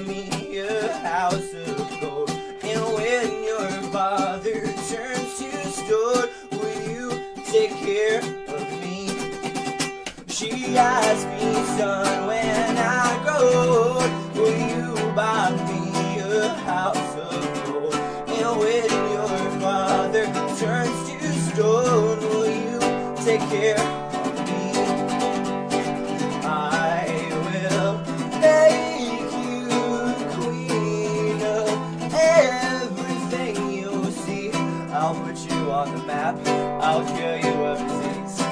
me a house of gold. And when your father turns to stone, will you take care of me? She asked me, son, when I grow old, will you buy me a house of gold? And when your father turns to stone, will you take care I'll put you on the map. I'll cure you of disease.